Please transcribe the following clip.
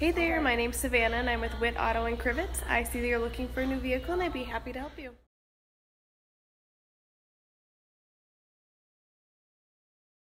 Hey there, my name's Savannah and I'm with Witt Auto and Crivets. I see that you're looking for a new vehicle and I'd be happy to help you.